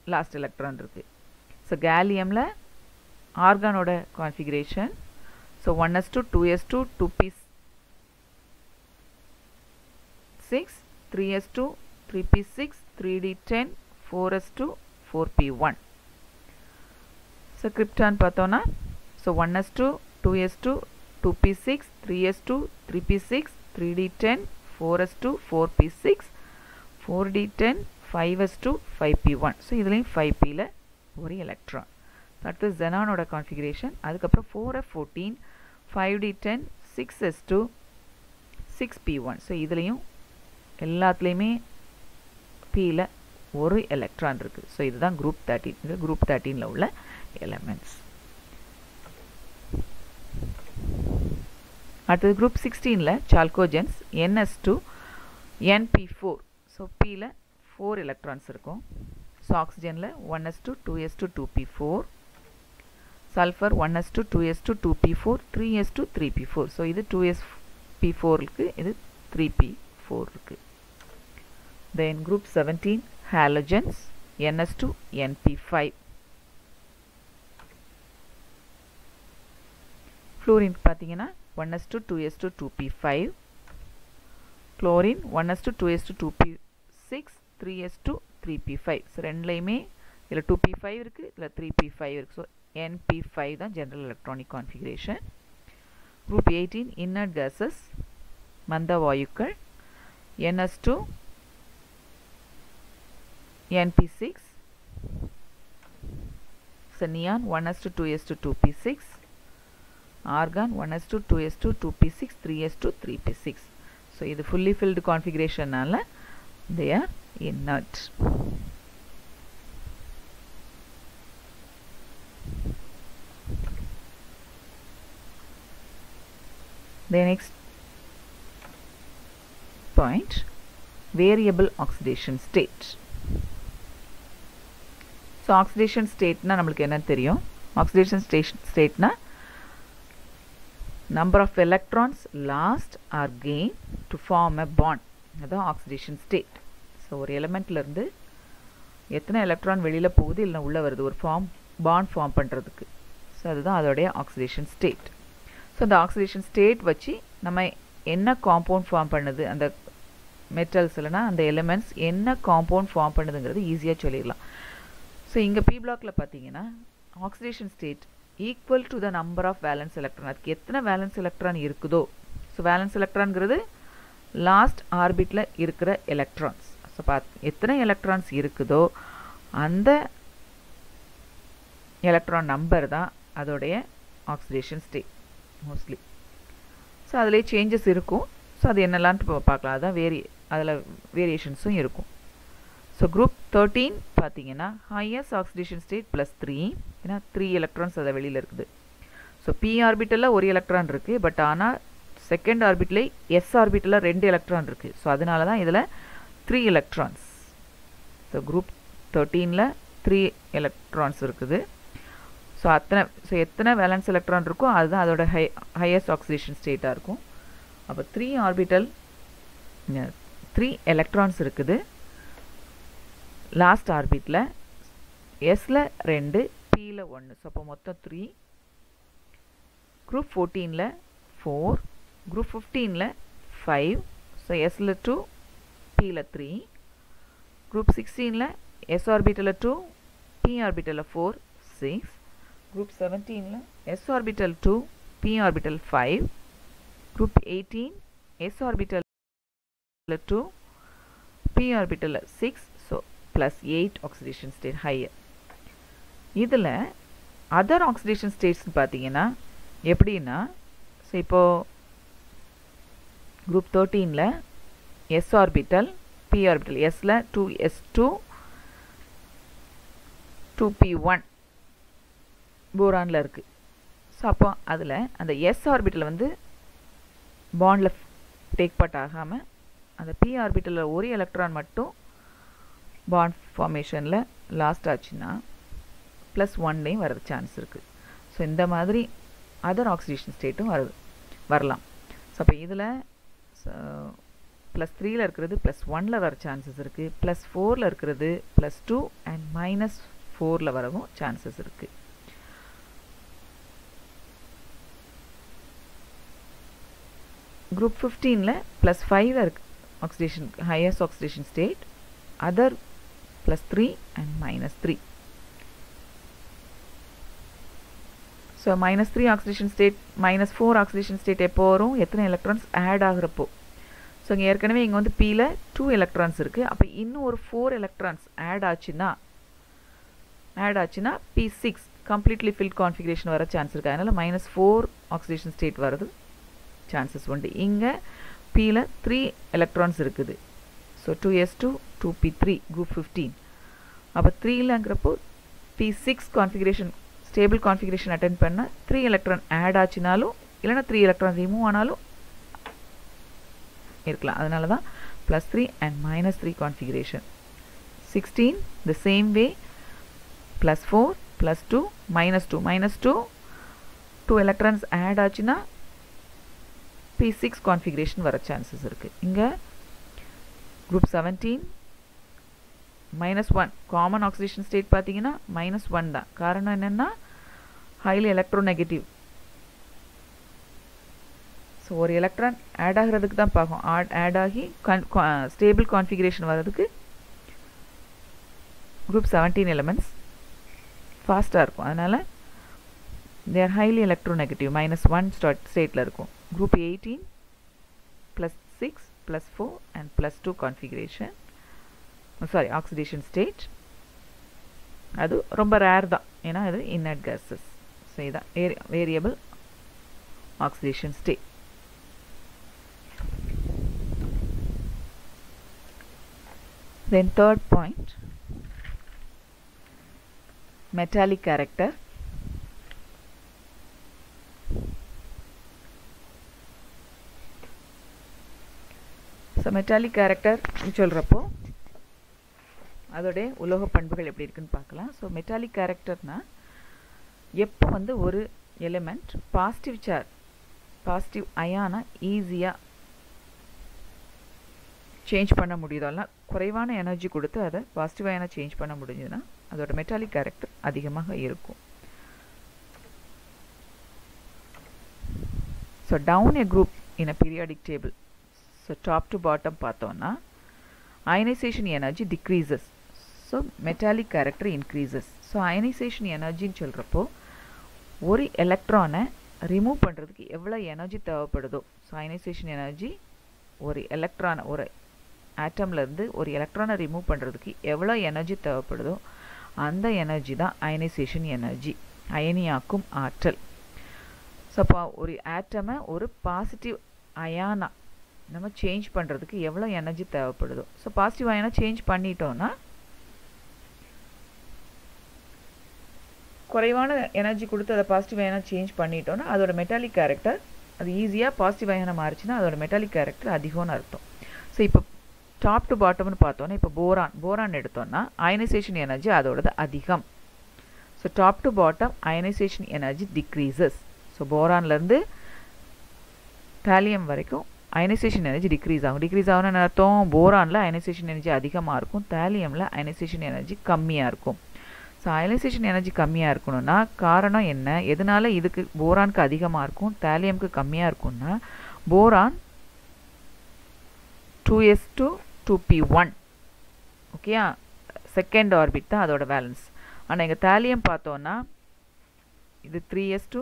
last electron இருக்குது so கேலியமில் ஆர்கானோட configuration so one s two two s two two p six three s two three p six three d ten four s two four p one so krypton பார்த்தோன்னா so one s two two s two two p six three s two three p six three d ten four s two four p six four d ten five s two five p one so இதுலேயும் five பியில் ஒரு electron அடுத்து ஜெனானோட configuration அதுக்கப்புறம் four f fourteen five d ten six s two six p one so இதுலேயும் எல்லாத்துலேயுமே பியில் ஒரு எலக்ட்ரான் இருக்குது ஸோ இதுதான் குரூப் தேர்ட்டின் இது குரூப் தேர்ட்டீனில் உள்ள எலமெண்ட்ஸ் அடுத்தது group சிக்ஸ்டீனில் chalcogens n s two n p four so பியில் ஃபோர் எலக்ட்ரான்ஸ் இருக்கும். So ஆக்சிஜனில் one s two two s two two p four sulphur one s two two s two two p four three s two three p four so இது two S B four இருக்குது இது three B four இருக்குது then group seventeen halogens NS2 NP5 fluorine பார்த்தீங்கன்னா one s two two s two two p five chlorine one s two two s two two p six three s two three p five so ரெண்டுலேயுமே இதில் two B five இருக்குது இதில் three B five இருக்குது so NP five தான் general electronic configuration group eighteen inert gases மந்த வாயுக்கள் n s two n p six so neon one s two two s two two p six to 2s to 2p6 3s to 3p6 so இது fully filled configuration நால they are inert the next point variable oxidation state so oxidation ஸ்டேட்னா நம்மளுக்கு என்ன தெரியும் oxidation station ஸ்டேட்னா number of electrons lost or gain to form a bond அதுதான் oxidation state so ஒரு எலமெண்ட்லேருந்து எத்தனை electron வெளியில் போகுது இல்லை உள்ளே வருது. ஒரு ஃபார்ம் பாண்ட் ஃபார்ம் பண்ணுறதுக்கு ஸோ அதுதான் அதோடைய ஆக்சிடேஷன் ஸ்டேட் ஸோ அந்த ஆக்சிடேஷன் ஸ்டேட் வச்சு நம்ம என்ன காம்பவுண்ட் ஃபார்ம் பண்ணுது? அந்த மெட்டல்ஸ் இல்லைனா அந்த எலிமெண்ட்ஸ் என்ன காம்பவுண்ட் ஃபார்ம் பண்ணுதுங்கிறது ஈஸியாக சொல்லிடலாம். ஸோ இங்கே பி பிளாக்கில் பார்த்தீங்கன்னா oxidation state equal to the number of valence electron அதுக்கு எத்தனை வேலன்ஸ் எலக்ட்ரான் இருக்குதோ? ஸோ வேலன்ஸ் எலக்ட்ரான்ங்கிறது லாஸ்ட் ஆர்பிட்டில் இருக்கிற எலக்ட்ரான்ஸ் ஸோ பாத் எத்தனை எலக்ட்ரான்ஸ் இருக்குதோ அந்த எலக்ட்ரான் நம்பர் தான் அதோடைய ஆக்சிடேஷன் ஸ்டேட் மோஸ்ட்லி ஸோ அதிலே சேஞ்சஸ் இருக்கும். ஸோ அது என்னெல்லான்ட்டு பார்க்கலாம். அதுதான் வேரி அதில் வேரியேஷன்ஸும் இருக்கும். ஸோ குரூப் தேர்ட்டீன் பார்த்தீங்கன்னா highest oxidation state plus three ஏன்னா த்ரீ எலக்ட்ரான்ஸ் அதை வெளியில் இருக்குது. ஸோ பி ஆர்பிட்டலில் ஒரு எலக்ட்ரான் இருக்குது பட் ஆனால் செகண்ட் ஆர்பிட்டில் எஸ் ஆர்பிட்டலில் ரெண்டு எலக்ட்ரான் இருக்குது ஸோ அதனால தான் இதில் த்ரீ எலக்ட்ரான்ஸ் ஸோ குரூப் தேர்ட்டீனில் த்ரீ எலக்ட்ரான்ஸ் இருக்குது. ஸோ அத்தனை ஸோ எத்தனை வேலன்ஸ் எலக்ட்ரான் இருக்கோ அதுதான் அதோட ஹை ஹையஸ்ட் ஆக்சிடேஷன் ஸ்டேட்டாக இருக்கும். அப்போ த்ரீ ஆர்பிட்டல் த்ரீ எலக்ட்ரான்ஸ் இருக்குது. லாஸ்ட் ஆர்பிட்டில் எஸில் ரெண்டு பியில் ஒன்று ஸோ அப்போ மொத்தம் த்ரீ குரூப் ஃபோர்டீனில் ஃபோர் குரூப் ஃபிஃப்டீனில் ஃபைவ் ஸோ எஸில் டூ பியில் த்ரீ குரூப் சிக்ஸ்டீனில் எஸ் ஆர்பிட்டலில் டூ பி ஆர்பிட்டலில் four six group செவன்டீனில் s orbital two p orbital five group eighteen s orbital two p ஆர்பிட்டலில் six plus eight oxidation state higher இதில் other oxidation ஸ்டேட்ஸ்னு பார்த்தீங்கன்னா எப்படின்னா so இப்போது குரூப் தேர்ட்டீனில் S orbital B orbital எஸ்ல two s two two p one போரானில் இருக்குது so அப்போ அதில் அந்த எஸ் ஆர்பிட்டல் வந்து பாண்டில் டேக் பார்ட் ஆகாமல் அந்த பி ஆர்பிட்டலில் ஒரு எலக்ட்ரான் மட்டும் பாண்ட் ஃபார்மேஷனில் லாஸ்ட் ஆச்சுன்னா ப்ளஸ் ஒன்லேயும் வர்றது சான்ஸ் இருக்குது ஸோ இந்த மாதிரி அதர் ஆக்சிடேஷன் ஸ்டேட்டும் வருது வரலாம். ஸோ அப்போ இதில் ப்ளஸ் த்ரீயில் இருக்கிறது ப்ளஸ் ஒனில் வர சான்சஸ் இருக்குது ப்ளஸ் ஃபோரில் இருக்கிறது ப்ளஸ் டூ அண்ட் மைனஸ் ஃபோரில் வரவும் சான்சஸ் இருக்குது குரூப் ஃபிஃப்டீனில் ப்ளஸ் ஃபைவ்ல இருக்கு oxidation highest oxidation state other plus three and minus three so minus three oxidation state minus four oxidation state எப்போ வரும்? எத்தனை எலக்ட்ரான்ஸ் ஆட் ஆகிறப்போ? ஸோ இங்கே ஏற்கனவே இங்கே வந்து பியில் டூ எலக்ட்ரான்ஸ் இருக்குது அப்போ இன்னும் ஒரு ஃபோர் எலக்ட்ரான்ஸ் ஆட் ஆச்சுன்னா ஆட் ஆச்சுன்னா p six completely fill configuration வர சான்ஸ் இருக்குது அதனால் மைனஸ் ஃபோர் ஆக்சிடேஷன் ஸ்டேட் வரது சான்சஸ் உண்டு. இங்கே பியில் த்ரீ எலக்ட்ரான்ஸ் இருக்குது. So two s two two p three group fifteen அப்போ three இல்லைங்கிறப்போ p six configuration stable configuration attain பண்ணால் த்ரீ எலக்ட்ரான் ஆட் ஆச்சுனாலும் இல்லைனா த்ரீ எலக்ட்ரான் ரிமூவ் ஆனாலும் இருக்கலாம். அதனால தான் plus three and minus three configuration sixteen the same way plus four plus two minus two minus two two electrons add ஆச்சுன்னா B six configuration வர chances இருக்குது இங்கே group seventeen minus one common oxidation state பார்த்தீங்கன்னா minus one தான். காரணம் என்னென்னா highly electronegative so ஒரு electron add ஆகிறதுக்கு தான் பார்க்கும் ஆட் ஆட் ஆகி ஸ்டேபிள் கான்ஃபிகரேஷன் வர்றதுக்கு குரூப் செவன்டீன் எலமெண்ட்ஸ் ஃபாஸ்ட்டாக இருக்கும். அதனால் they are highly electronegative minus one stat ஸ்டேட்டில் இருக்கும். Group eighteen plus six plus four and plus two configuration sorry oxidation state அது ரொம்ப ரேர் தான். ஏன்னா அது இன்னட் கேஸஸ் ஸோ இதான் variable oxidation state then third point metallic character. So metallic character சொல்கிறப்போ அதோடைய உலோக பண்புகள் எப்படி இருக்குன்னு பார்க்கலாம். ஸோ மெட்டாலிக் கேரக்டர்னால் எப்போ வந்து ஒரு எலிமெண்ட் பாசிட்டிவ் சார் பாசிட்டிவ் அயானா ஈஸியாக சேஞ்ச் பண்ண முடியுதோல்ல குறைவான எனர்ஜி கொடுத்து அதை பாசிட்டிவ் அயானா சேஞ்ச் பண்ண முடிஞ்சதுன்னா அதோட மெட்டாலிக் கேரக்டர் அதிகமாக இருக்கும். So down a group in a periodic table so top to bottom பார்த்தோன்னா ionisation energy decreases so metallic character increases so ionisation எனர்ஜின்னு சொல்கிறப்போ ஒரு எலக்ட்ரானை ரிமூவ் பண்ணுறதுக்கு எவ்வளோ எனர்ஜி தேவைப்படுதோ? ஸோ அயனைசேஷன் எனர்ஜி ஒரு எலக்ட்ரானை ஒரு ஆட்டம்லேருந்து ஒரு எலக்ட்ரானை ரிமூவ் பண்ணுறதுக்கு எவ்வளோ எனர்ஜி தேவைப்படுதோ அந்த எனர்ஜி தான் அயனைசேஷன் எனர்ஜி அயனியாக்கும் ஆற்றல். ஸோ அப்போ ஒரு ஆட்டமை ஒரு பாசிட்டிவ் அயானா நம்ம சேஞ்ச் பண்ணுறதுக்கு எவ்வளோ எனர்ஜி தேவைப்படுதோ. ஸோ பாசிட்டிவ் அயனை சேஞ்ச் பண்ணிட்டோன்னா குறைவான எனர்ஜி கொடுத்து அதை பாசிட்டிவ் அயனை சேஞ்ச் பண்ணிட்டோன்னா அதோட மெட்டாலிக் கேரக்டர் அது ஈஸியாக பாசிட்டிவ் அயனை மாறிச்சுன்னா அதோட மெட்டாலிக் கேரக்டர் அதிகம்னு அர்த்தம். ஸோ இப்போ டாப் டு பாட்டம்னு பார்த்தோன்னா இப்போ போரான் போரான் எடுத்தோன்னா அயனைசேஷன் எனர்ஜி அதோடது அதிகம். So top to bottom ionisation energy decreases so போரான்லேருந்து thallium வரைக்கும் அயனைசேஷன் எனர்ஜி டிக்ரீஸ் ஆகும். டிக்ரீஸ் ஆகும்னு அர்த்தம்? போரானில் அயனைசேஷன் எனர்ஜி அதிகமாக இருக்கும். தேலியமில் அயனைசேஷன் எனர்ஜி கம்மியாக இருக்கும். ஸோ அயனைசேஷன் எனர்ஜி கம்மியாக இருக்கணும்னா காரணம் என்ன? எதனால இதுக்கு போரானுக்கு அதிகமாக இருக்கும்? தேலியமுக்கு கம்மியாக இருக்கும்னா boron two s two two p one ஓகேயா செகண்ட் ஆர்பிட் தான் அதோட பேலன்ஸ் ஆனால் எங்கள் தேலியம் பார்த்தோன்னா இது three s two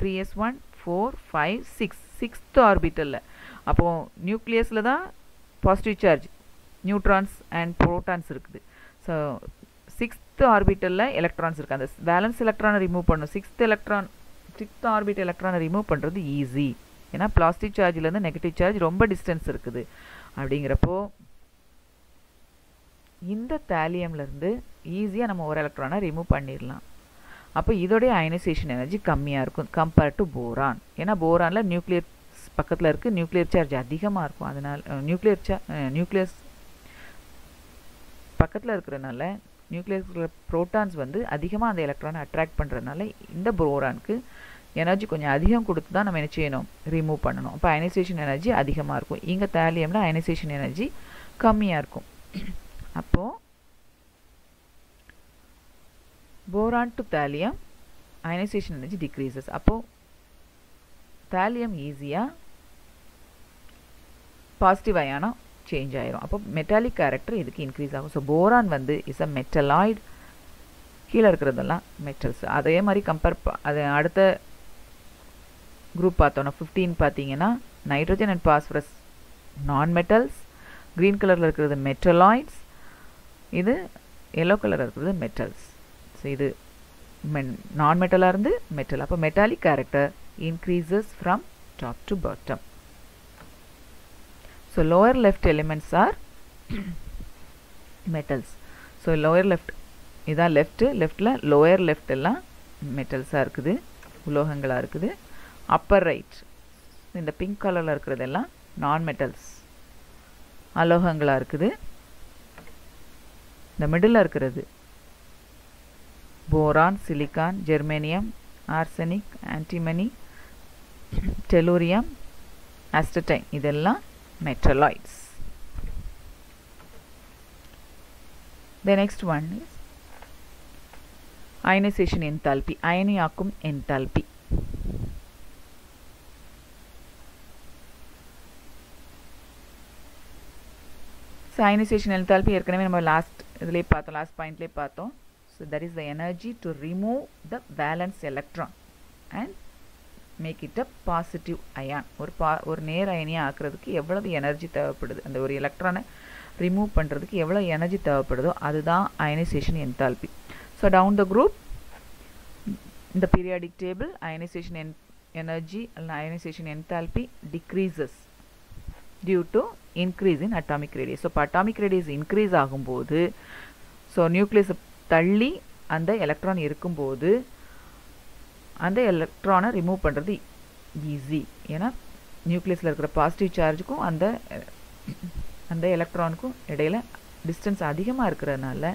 three s one four five six sixth ஆர்பிட்டலில் அப்போது நியூக்ளியஸில் தான் positive charge neutrons and protons இருக்குது. ஸோ சிக்ஸ்த் ஆர்பிட்டலில் எலக்ட்ரான்ஸ் இருக்குது அந்த பேலன்ஸ் எலக்ட்ரானை ரிமூவ் பண்ணும் சிக்ஸ்த் எலக்ட்ரான் சிக்ஸ்த் ஆர்பிட் எலக்ட்ரானை ரிமூவ் பண்ணுறது ஈஸி ஏன்னா பிளாஸ்டிக் சார்ஜ்லேருந்து நெகட்டிவ் சார்ஜ் ரொம்ப டிஸ்டன்ஸ் இருக்குது. அப்படிங்கிறப்போ இந்த தேலியம்லேருந்து ஈஸியாக நம்ம ஒரு எலக்ட்ரானை ரிமூவ் பண்ணிடலாம் அப்போ இதோடைய அயனைசேஷன் எனர்ஜி கம்மியாக இருக்கும். கம்பேர்ட் டு போரான் ஏன்னா போரானில் நியூக்ளியர் பக்கத்தில் இருக்குது நியூக்ளியர் சார்ஜ் அதிகமாக இருக்கும். அதனால் நியூக்ளியர் சா நியூக்ளியஸ் பக்கத்தில் இருக்கிறனால நியூக்ளியஸ் ப்ரோட்டான்ஸ் வந்து அதிகமாக அந்த எலக்ட்ரானை அட்ராக்ட் பண்ணுறதுனால இந்த போரானுக்கு எனர்ஜி கொஞ்சம் அதிகம் கொடுத்து தான் நம்ம என்ன செய்யணும்? ரிமூவ் பண்ணணும். அப்போ அயனைசேஷன் எனர்ஜி அதிகமாக இருக்கும். இங்கே தேலியமில் அயனைசேஷன் எனர்ஜி கம்மியாக இருக்கும். அப்போது boron to thallium ionisation energy decreases அப்போது தேலியம் ஈஸியாக பாசிட்டிவ் அயானா சேஞ்ச் ஆயிரும். அப்போ மெட்டாலிக் கேரக்டர் இதுக்கு இன்க்ரீஸ் ஆகும். ஸோ போரான் வந்து இஸ் அ மெட்டலாய்டு கீழே இருக்கிறதெல்லாம் மெட்டல்ஸ் அதே மாதிரி கம்பேர் அது அடுத்த குரூப் பார்த்தோன்னா ஃபிஃப்டீன் பார்த்தீங்கன்னா nitrogen and phosphorus non metals green கலரில் இருக்கிறது மெட்டலாய்ட்ஸ் இது எல்லோ கலரில் இருக்கிறது மெட்டல்ஸ் ஸோ இது நான் மெட்டலாக இருந்து மெட்டல் அப்போ metallic character increases from top to bottom so lower left elements are metals so lower left இதான் லெஃப்ட்டு லெஃப்டில் லோயர் லெஃப்ட் எல்லாம் மெட்டல்ஸாக இருக்குது உலோகங்களாக இருக்குது. அப்பர் ரைட் இந்த பிங்க் கலரில் இருக்கிறதெல்லாம் நான் மெட்டல்ஸ் அலோகங்களாக இருக்குது. இந்த மிடில் இருக்கிறது boron silicon germanium arsenic antimony tellurium astatine இதெல்லாம் metalloids. The next one is ionization enthalpy அயனியாக்கும் enthalpy so ionisation enthalpy ஏற்கனவே நம்ம லாஸ்ட் இதுலேயே பார்த்தோம் லாஸ்ட் பாயிண்ட்லேயே பார்த்தோம். So that is the energy to remove the valence electron and make it a positive ion ஒரு பா ஒரு நேர் அயனியாக ஆக்குறதுக்கு எவ்வளவு எனர்ஜி தேவைப்படுது? அந்த ஒரு எலக்ட்ரானை ரிமூவ் பண்ணுறதுக்கு எவ்வளோ எனர்ஜி தேவைப்படுதோ அதுதான் ionization enthalpy so down the group இந்த periodic table ionisation N energy ionization enthalpy decreases due to increase in atomic radius so இப்போ அட்டாமிக் ரேடியஸ் இன்க்ரீஸ் ஆகும்போது ஸோ நியூக்ளியஸை தள்ளி அந்த எலக்ட்ரான் இருக்கும்போது அந்த எலக்ட்ரானை ரிமூவ் பண்ணுறது ஈஸி ஏன்னா நியூக்ளியஸில் இருக்கிற பாசிட்டிவ் சார்ஜுக்கும் அந்த அந்த எலக்ட்ரானுக்கும் இடையில் டிஸ்டன்ஸ் அதிகமாக இருக்கிறதுனால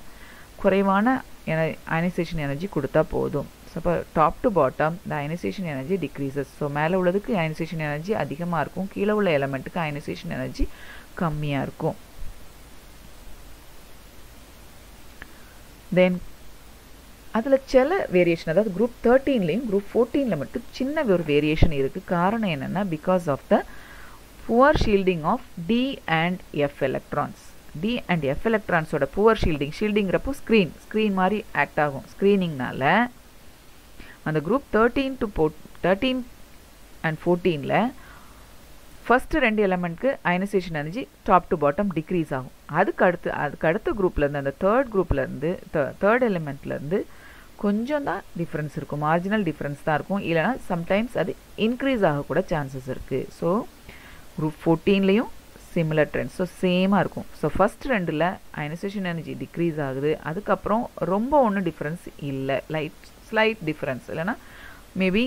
குறைவான என அயனைசேஷன் எனர்ஜி கொடுத்தா போதும். ஸோ இப்போ டாப் டு பாட்டம் இந்த அயனைசேஷன் எனர்ஜி டிக்ரீசஸ் ஸோ மேலே உள்ளதுக்கு அயனைசேஷன் எனர்ஜி அதிகமாக இருக்கும் கீழே உள்ள எலமெண்ட்டுக்கு அயனைசேஷன் எனர்ஜி கம்மியாக இருக்கும். தென் அதில் சில வேரியேஷன் அதாவது குரூப் தேர்ட்டீன்லேயும் குரூப் ஃபோர்டீனில் மட்டும் சின்ன ஒரு வேரியேஷன் இருக்குது காரணம் என்னென்னா because of the poor shielding of d and f electrons d and f எலக்ட்ரான்ஸோட poor shielding ஷீல்டிங்கிறப்போ ஸ்க்ரீன் ஸ்க்ரீன் மாதிரி ஆக்ட் ஆகும். ஸ்க்ரீனிங்னால அந்த குரூப் தேர்ட்டீன் டு போ தேர்ட்டீன் அண்ட் ஃபோர்டீனில் ஃபஸ்ட்டு ரெண்டு எலமெண்ட்க்கு ionization energy top to bottom decrease ஆகும். அதுக்கு அடுத்து அதுக்கு அடுத்த குரூப்லேருந்து அந்த தேர்ட் குரூப்லேருந்து தேர்ட் எலிமெண்ட்லேருந்து கொஞ்சம் தான் டிஃப்ரென்ஸ் இருக்கும். மார்ஜினல் டிஃப்ரென்ஸ் தான் இருக்கும். இல்லைனா சம்டைம்ஸ் அது இன்க்ரீஸ் ஆகக்கூட சான்சஸ் இருக்குது ஸோ குரூப் ஃபோர்டீன்லேயும் சிமிலர் ட்ரெண்ட் ஸோ சேமாக இருக்கும். ஸோ ஃபஸ்ட் ரெண்டில் அயனைசேஷன் எனர்ஜி டிக்ரீஸ் ஆகுது. அதுக்கப்புறம் ரொம்ப ஒன்றும் டிஃப்ரென்ஸ் இல்லை. லைட் ஸ்லைட் டிஃப்ரென்ஸ் இல்லைனா மேபி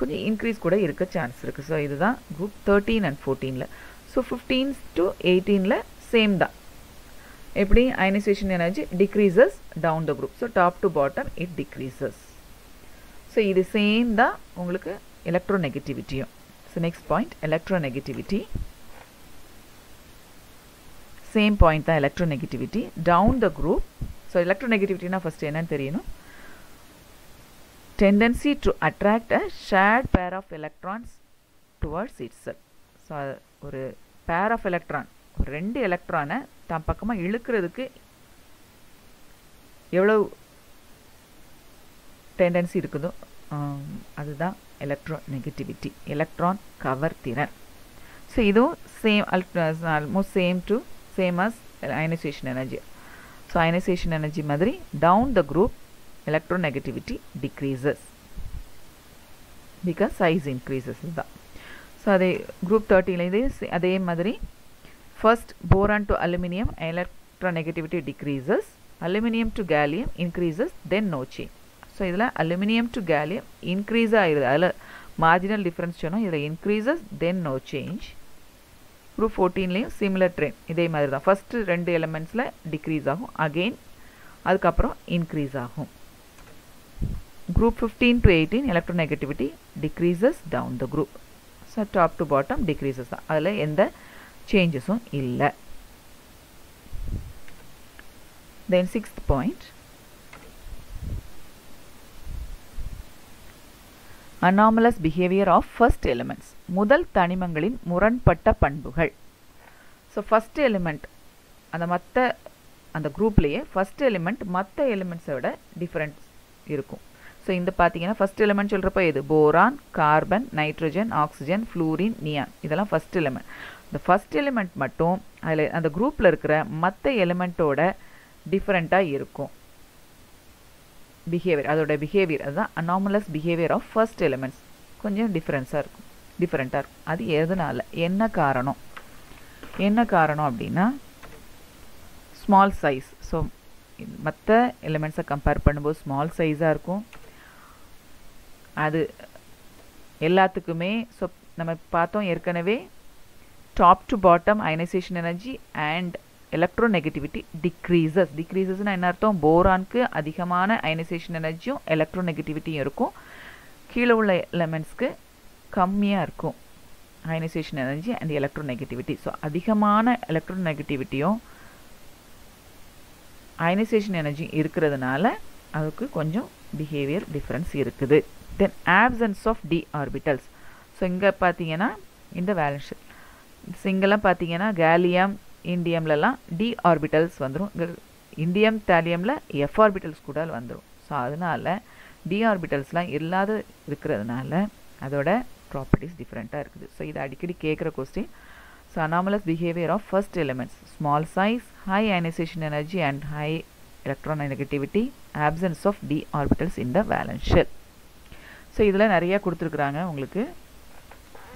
கொஞ்சம் இன்க்ரீஸ் கூட இருக்க சான்ஸ் இருக்குது ஸோ இதுதான் குரூப் தேர்ட்டீன் அண்ட் ஃபோர்டீனில் ஸோ ஃபிஃப்டீன் டு எயிட்டீனில் சேம் தான். எப்படி? Ionization energy decreases down the group so top to bottom it decreases so இது சேம் தான் உங்களுக்கு எலக்ட்ரோநெகட்டிவிட்டியும் so next point electro same point தான் electro down the group so electro நெகட்டிவிட்டினா first என்னன்னு தெரியணும். Tendency to attract a shared pair of electrons towards itself. So ஒரு pair of electron ஒரு ரெண்டு எலக்ட்ரானை தான் பக்கமாக இழுக்கிறதுக்கு எவ்வளோ டெண்டன்சி இருக்குதோ அதுதான் எலக்ட்ரோ நெகட்டிவிட்டி எலக்ட்ரான் கவர் திறன். ஸோ இதுவும் same almost same to same as ionization energy so ionization energy மாதிரி down the group electronegativity decreases. Because size increases தான் ஸோ அதே குரூப் தேர்ட்டியில் இது அதே மாதிரி first boron to aluminium electronegativity decreases. Aluminium to gallium increases then no change. So இதில் aluminium to gallium increase ஆகிடுது அதில் மார்ஜினல் டிஃப்ரென்ஸ் சொன்னோம். இதில் increases then no change group ஃபோர்டீன்லேயும் similar train இதே மாதிரி தான். ஃபஸ்ட்டு ரெண்டு எலமெண்ட்ஸில் டிக்ரீஸ் ஆகும். அகெயின் அதுக்கப்புறம் இன்க்ரீஸ் ஆகும். Group 15 to 18 electronegativity decreases down the group. So top to bottom decreases அதில் எந்த changes உம் இல்ல. Then sixth point. Anomalous behaviour of first elements. முதல் தனிமங்களின் முரண்பட்ட பண்புகள். So first எலிமெண்ட் அந்த மத்த அந்த குரூப்லேயே ஃபஸ்ட் எலிமெண்ட் மத்த elements விட difference இருக்கும். ஸோ இந்த பார்த்தீங்கன்னா ஃபஸ்ட் எலிமெண்ட் சொல்கிறப்ப எது? Boron carbon nitrogen oxygen fluorine neon இதெல்லாம் ஃபஸ்ட் எலிமெண்ட் இந்த ஃபஸ்ட் எலிமெண்ட் மட்டும் அதில் அந்த குரூப்பில் இருக்கிற மற்ற எலிமெண்ட்டோட டிஃப்ரெண்ட்டாக இருக்கும். பிஹேவியர் அதோட பிஹேவியர் அதுதான் anomalous behaviour of first elements கொஞ்சம் டிஃப்ரென்ஸாக இருக்கும். டிஃப்ரெண்ட்டாக இருக்கும். அது எதனால்? என்ன காரணம்? என்ன காரணம் அப்படின்னா ஸ்மால் சைஸ் ஸோ மற்ற எலிமெண்ட்ஸை கம்பேர் பண்ணும்போது ஸ்மால் சைஸாக இருக்கும். அது எல்லாத்துக்குமே ஸோ நம்ம பார்த்தோம் ஏற்கனவே top to bottom ionization energy and electronegativity decreases டிக்ரீசஸ்னால் என்ன அர்த்தம்? போரானுக்கு அதிகமான அயனைசேஷன் எனர்ஜியும் எலக்ட்ரோநெகட்டிவிட்டியும் இருக்கும். கீழே உள்ள எலமெண்ட்ஸ்க்கு கம்மியாக இருக்கும் ionization energy and electronegativity so அதிகமான எலக்ட்ரோநெகட்டிவிட்டியும் அயனைசேஷன் எனர்ஜி இருக்கிறதுனால அதுக்கு கொஞ்சம் பிஹேவியர் டிஃப்ரென்ஸ் இருக்குது. Then absence of d orbitals so இங்கே பார்த்தீங்கன்னா இந்த வேலன்ஸ் சிங்கெல்லாம் பார்த்தீங்கன்னா கேலியம் இண்டியம்லலாம் டி ஆர்பிட்டல்ஸ் வந்துடும் இங்கே இண்டியம் தேலியமில் எஃப் ஆர்பிட்டல்ஸ் கூட வந்துடும் ஸோ அதனால் டி ஆர்பிட்டல்ஸ்லாம் இல்லாத இருக்கிறதுனால அதோட ப்ராப்பர்ட்டிஸ் டிஃப்ரெண்ட்டாக இருக்குது. ஸோ இது அடிக்கடி கேட்குற question so anomalous behaviour of first elements small size high ionization energy and high electron negativity absence of d orbitals in the valence so இதில் நிறையா கொடுத்துருக்குறாங்க உங்களுக்கு.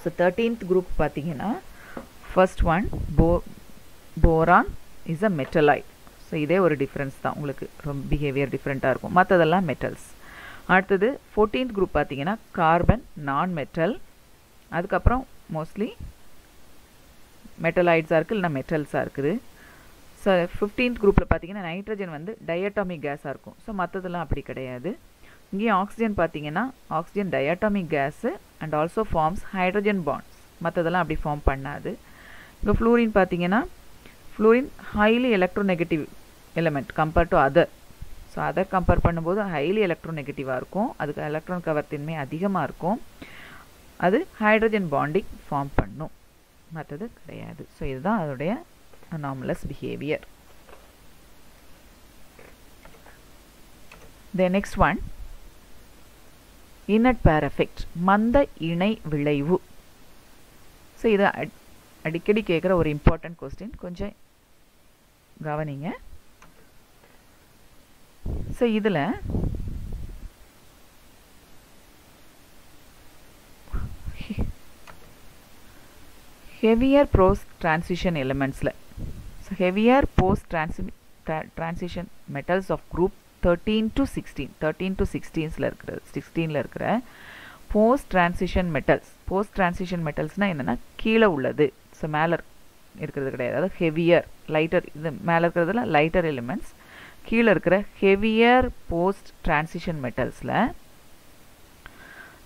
ஸோ தேர்ட்டீன்த் குரூப் பார்த்தீங்கன்னா ஃபர்ஸ்ட் ஒன் போ boron is a metalloid so இதே ஒரு difference தான். உங்களுக்கு ரொம்ப பிஹேவியர் டிஃப்ரெண்ட்டாக இருக்கும். மற்றதெல்லாம் மெட்டல்ஸ் அடுத்தது ஃபோர்டீன்த் குரூப் பார்த்தீங்கன்னா கார்பன் நான் மெட்டல் அதுக்கப்புறம் மோஸ்ட்லி மெட்டலாய்ட்ஸாக இருக்குது இல்லைனா மெட்டல்ஸாக இருக்குது. ஸோ ஃபிஃப்டீன்த் குரூப்பில் பார்த்தீங்கன்னா நைட்ரஜன் வந்து டயட்டாமிக் கேஸாக இருக்கும். ஸோ மற்றதெல்லாம் அப்படி கிடையாது. இங்கேயும் ஆக்சிஜன் பார்த்தீங்கன்னா oxygen diatomic gas and also forms hydrogen bonds மற்றதெல்லாம் அப்படி ஃபார்ம் பண்ணாது. இப்போ ஃப்ளூரின் பார்த்தீங்கன்னா fluorine highly electronegative element compared to other so other compare பண்ணும்போது ஹைலி எலக்ட்ரோநெகட்டிவாக இருக்கும். அதுக்கு எலக்ட்ரான் கவர் தின்மை அதிகமாக இருக்கும். அது ஹைட்ரஜன் பாண்டிங் ஃபார்ம் பண்ணும். மற்றது கிடையாது. ஸோ இதுதான் அதோடைய anomalous behaviour the next one inert pair effect மந்த இணை விளைவு. ஸோ இதை அடிக்கடி கேட்குற ஒரு இம்பார்ட்டன்ட் கொஸ்டின் கொஞ்சம் கவனிங்க. ஸோ இதில் ஹெவியர் ப்ரோஸ் டிரான்சிஷன் எலிமெண்ட்ஸில் so heavier post டிரான்சி transition metals of group thirteen to sixteen thirteen to சிக்ஸ்டீன்ஸில் இருக்கிற சிக்ஸ்டீனில் இருக்கிற post transition metals post transition மெட்டல்ஸ்னால் என்னென்னா கீழே உள்ளது. ஸோ மேலே இருக்கிறது கிடையாது. அதாவது ஹெவியர் லைட்டர் இது மேலே இருக்கிறதுல லைட்டர் எலிமெண்ட்ஸ் கீழே இருக்கிற ஹெவியர் போஸ்ட் டிரான்சிஷன் மெட்டல்ஸில்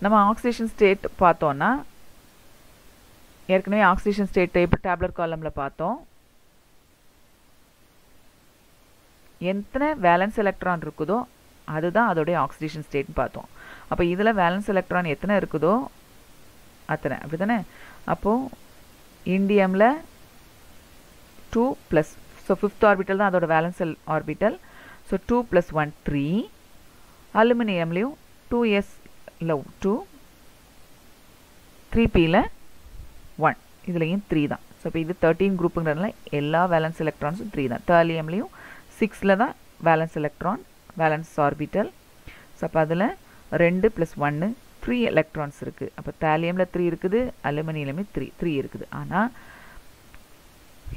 நம்ம ஆக்சிடேஷன் ஸ்டேட் பார்த்தோன்னா ஏற்கனவே ஆக்சிஜன் ஸ்டேட் டேபிள் டேப்லெட் காலமில் பார்த்தோம். எத்தனை வேலன்ஸ் எலக்ட்ரான் இருக்குதோ அதுதான் அதோடைய ஆக்சிடேஷன் ஸ்டேட்னு பார்த்தோம். அப்போ இதில் வேலன்ஸ் எலக்ட்ரான் எத்தனை இருக்குதோ அத்தனை. அப்படி தானே அப்போது இண்டியமில் two plus so fifth orbital தான் அதோட valence orbital so two plus one three அலுமினியம்லேயும் two s லவ் டூ த்ரீ பியில் ஒன் இதுலேயும் த்ரீ தான். ஸோ இப்போ இது தேர்ட்டீன் குரூப்புங்கிறதுனால எல்லா வேலன்ஸ் எலக்ட்ரான்ஸும் த்ரீ தான். தேர்லியம்லேயும் சிக்ஸில் தான் valence electron valence orbital so அப்போ அதில் ரெண்டு ப்ளஸ் ஒன்று த்ரீ எலக்ட்ரான்ஸ் இருக்குது அப்போ தேலியமில் த்ரீ இருக்குது அலுமினியலுமே த்ரீ த்ரீ இருக்குது. ஆனால்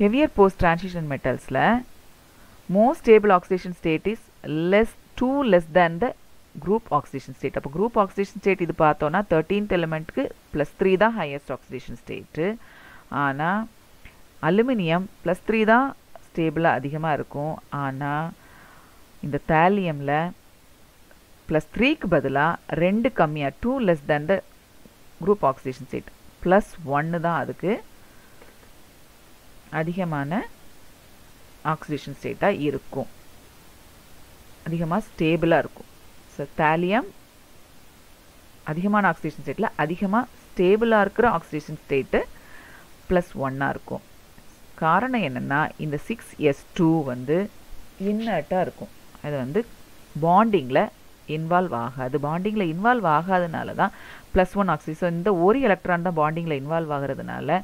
heavier post transition மெட்டல்ஸில் most stable oxidation state is less two less than the group oxidation state அப்போ குரூப் ஆக்சிடேஷன் ஸ்டேட் இது பார்த்தோன்னா தேர்ட்டீன்த் எலிமெண்ட்டுக்கு ப்ளஸ் த்ரீ தான் ஹையஸ்ட் ஆக்சிடேஷன் ஸ்டேட்டு ஆனால் அலுமினியம் ப்ளஸ் த்ரீ தான் ஸ்டேபிளாக அதிகமாக இருக்கும். ஆனால் இந்த தேலியமில் ப்ளஸ் த்ரீக்கு பதிலாக ரெண்டு கம்மியாக two less than the group oxidation state plus ஒன்று தான் அதுக்கு அதிகமான ஆக்சிடேஷன் ஸ்டேட்டாக இருக்கும். அதிகமாக ஸ்டேபிளாக இருக்கும். ஸோ தேலியம் அதிகமான ஆக்சிடேஷன் ஸ்டேட்டில் அதிகமாக ஸ்டேபிளாக இருக்கிற ஆக்சிடேஷன் ஸ்டேட்டு ப்ளஸ் ஒன்னாக இருக்கும். காரணம் என்னென்னா இந்த சிக்ஸ் எஸ் டூ வந்து இன்னர்ட்டாக இருக்கும். அது வந்து பாண்டிங்கில் இன்வால்வ் ஆகாது. பாண்டிங்கில் இன்வால்வ் ஆகாதனால தான் ப்ளஸ் ஒன் ஆக்சிஜன் இந்த ஒரு எலக்ட்ரான் தான் பாண்டிங்கில் இன்வால்வ் ஆகிறதுனால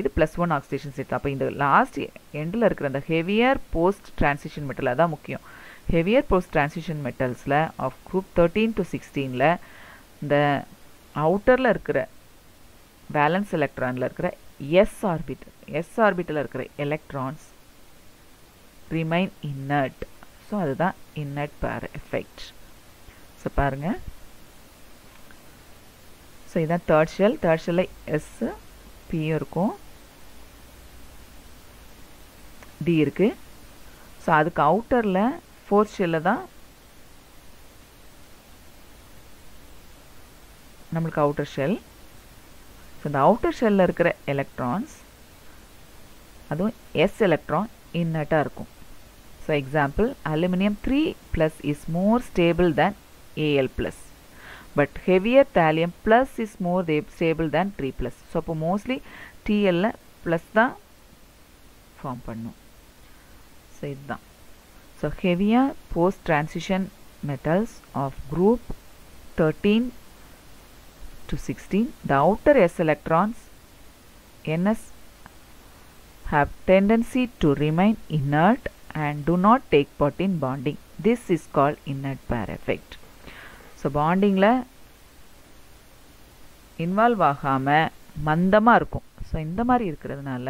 இது ப்ளஸ் ஒன் ஆக்சிடேஷன் ஸ்டேட் அப்போ இந்த லாஸ்ட் எண்டில் இருக்கிற அந்த ஹெவியர் போஸ்ட் டிரான்சிஷன் மெட்டல் தான் முக்கியம். ஹெவியர் போஸ்ட் டிரான்சிஷன் மெட்டல்ஸில் ஆஃப் குரூப் தேர்ட்டீன் டு சிக்ஸ்டீனில் இந்த அவுட்டரில் இருக்கிற பேலன்ஸ் எலக்ட்ரானில் இருக்கிற எஸ் ஆர்பிட் எஸ் ஆர்பிட்டில் இருக்கிற எலக்ட்ரான்ஸ் ரிமைன் இன்னர்ட் ஸோ அதுதான் இன்னர்ட் பேர் எஃபெக்ட் ஸோ பாருங்கள் ஸோ இதுதான் தேர்ட் ஷெல் தேர்ட் ஷெல்லில் எஸ் பியும் இருக்கும். டி இருக்குது ஸோ அதுக்கு அவுட்டரில் ஃபோர்த் ஷெல்லில் தான் நம்மளுக்கு அவுட்டர் ஷெல் ஸோ இந்த அவுட்டர் ஷெல்லில் இருக்கிற எலக்ட்ரான்ஸ் அதுவும் எஸ் எலக்ட்ரான் இன்னட்டாக இருக்கும். So example aluminium three plus is more stable than AL plus but heavier thallium plus is more stable than three plus so அப்போ மோஸ்ட்லி டிஎல்ல ப்ளஸ் தான் form பண்ணும். ஸோ இதுதான். ஸோ ஹெவியாக post transition metals of group thirteen to 16 the outer s electrons ns have tendency to remain inert and do not take part in bonding this is called inert pair effect so bondingல involve ஆகாமல் மந்தமாக இருக்கும் so இந்த மாதிரி இருக்கிறதுனால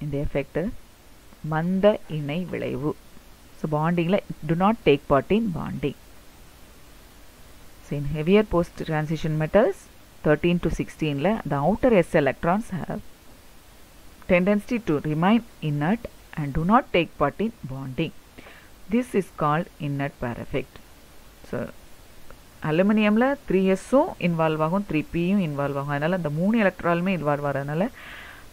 இந்த effect மந்த இணை விளைவு so பாண்டிங்கில் do not take part in bonding so in heavier post transition metals thirteen to சிக்ஸ்டீனில் the outer s electrons have tendency to remain inert and do not take part in bonding this is called inert pair effect so அலுமினியமில் three எஸ்ஸும் involve ஆகும் three பியும் involve ஆகும் அதனால் அந்த மூணு எலக்ட்ராலுமே involve ஆகிறதுனால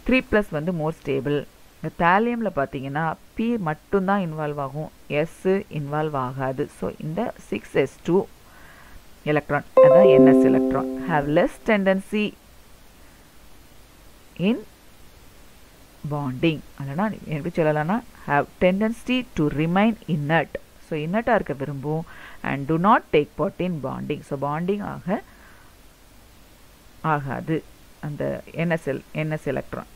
three plus வந்து மோர் ஸ்டேபிள் இந்த தேலியமில் பார்த்தீங்கன்னா பி மட்டும்தான் இன்வால்வ் ஆகும் எஸ்ஸு இன்வால்வ் ஆகாது ஸோ இந்த சிக்ஸ் எஸ் டூ எலக்ட்ரான் அதான் n s electron have less tendency in bonding அதனா எப்படி சொல்லலாம்னா have tendency to remain inert so இன்னட்டாக இருக்க விரும்பும் and do not take part in bonding so bonding ஆக ஆகாது அந்த என்எஸ்எல் என்எஸ் எலக்ட்ரான்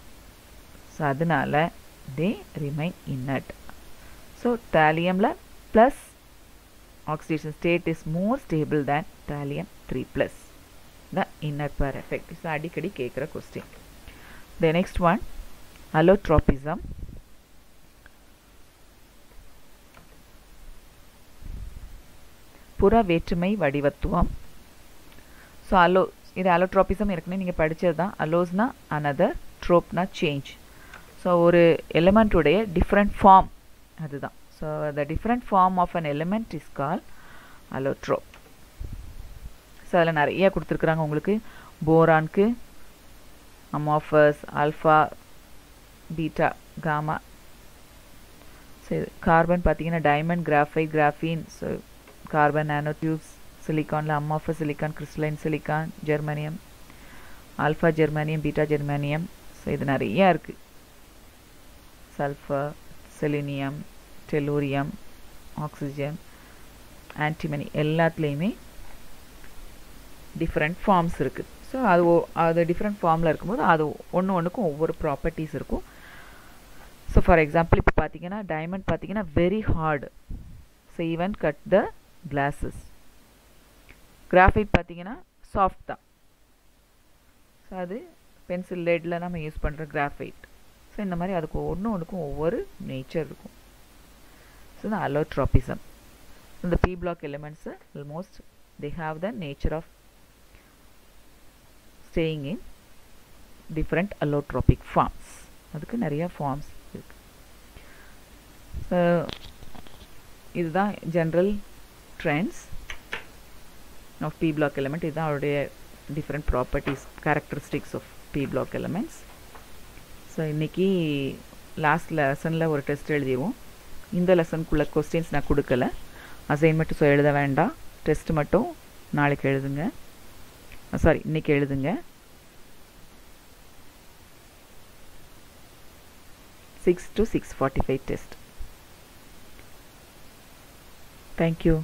ஸோ அதனால they remain inert so டேலியமில் plus oxidation state is more stable than thallium three plus the inner pair effect is அடிக்கடி கேட்குற question the next one allotropism புற வேற்றுமை வடிவத்துவம் so allow இது அலோட்ராபிசம் ஏற்கனவே நீங்கள் படித்தது தான் அலோஸ்னா அனதர் ட்ரோப்னா சேஞ்ச் ஸோ ஒரு எலிமெண்ட்டுடைய டிஃப்ரெண்ட் ஃபார்ம் அதுதான். So the different form of an element is call allotrope so அதில் நிறைய கொடுத்துருக்குறாங்க உங்களுக்கு. போரான்க்கு amorphous alpha beta gamma so carbon பார்த்தீங்கன்னா diamond graphite graphene so carbon nanotubes சிலிக்கானில் amorphous silicon crystalline silicon germanium alpha germanium beta germanium so இது நிறையா இருக்குது sulphur selenium tellurium oxygen antimony எல்லாத்துலேயுமே different forms இருக்குது ஸோ அது அது டிஃப்ரெண்ட் ஃபார்மில் இருக்கும்போது அது ஒன்று ஒன்றுக்கும் ஒவ்வொரு ப்ராப்பர்ட்டிஸ் இருக்கும். ஸோ ஃபார் எக்ஸாம்பிள் இப்போ பார்த்தீங்கன்னா டைமண்ட் பார்த்தீங்கன்னா very hard so even cut the glasses graphite பார்த்தீங்கன்னா சாஃப்ட் தான். ஸோ அது பென்சில் லெட்டில் நம்ம யூஸ் பண்ணுற கிராஃபைட் ஸோ இந்த மாதிரி அதுக்கு ஒன்று ஒன்றுக்கும் ஒவ்வொரு நேச்சர் இருக்கும். ஸோ இந்த அலோட்ராபிசம் இந்த p block elements almost they have the nature of staying in different allotropic forms அதுக்கு நிறைய ஃபார்ம்ஸ் இருக்கு. ஸோ இதுதான் general trends of p block element இதுதான் அவருடைய different properties characteristics of p block elements so இன்றைக்கி last லெசனில் ஒரு test எழுதிடுவோம் இந்த லெசனுக்குள்ள கொஸ்டின்ஸ் நான் கொடுக்கல. அசைன்மெண்ட்டு ஸோ எழுத வேண்டாம். டெஸ்ட் மட்டும் நாளைக்கு எழுதுங்க. Ah, சாரி இன்றைக்கி எழுதுங்க. Six to six forty five test thank you